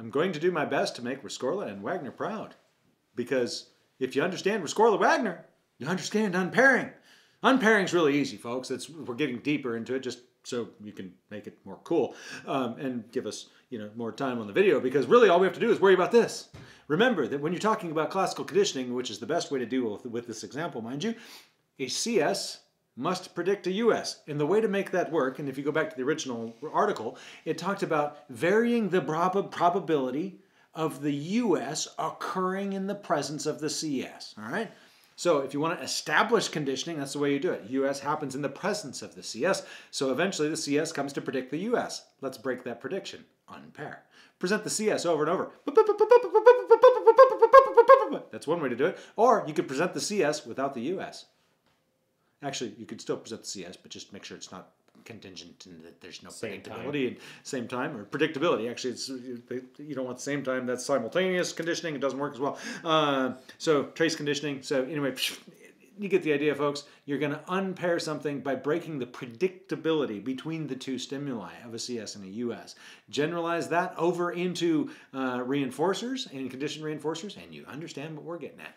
I'm going to do my best to make Rescorla and Wagner proud. Because if you understand Rescorla Wagner, you understand unpairing. Unpairing is really easy, folks. It's, we're getting deeper into it just so you can make it more cool um, and give us you know more time on the video because really all we have to do is worry about this. Remember that when you're talking about classical conditioning, which is the best way to deal with, with this example, mind you, a CS must predict a US. And the way to make that work, and if you go back to the original article, it talked about varying the prob probability of the US occurring in the presence of the CS. All right? So if you want to establish conditioning, that's the way you do it. US happens in the presence of the CS, so eventually the CS comes to predict the US. Let's break that prediction. Unpair. Present the CS over and over. That's one way to do it. Or you could present the CS without the US. Actually, you could still present the CS, but just make sure it's not contingent and that there's no Same predictability and same time or predictability. Actually, it's you don't want the same time. That's simultaneous conditioning. It doesn't work as well. Uh, so trace conditioning. So anyway, you get the idea, folks. You're going to unpair something by breaking the predictability between the two stimuli of a CS and a US. Generalize that over into uh, reinforcers and conditioned reinforcers, and you understand what we're getting at.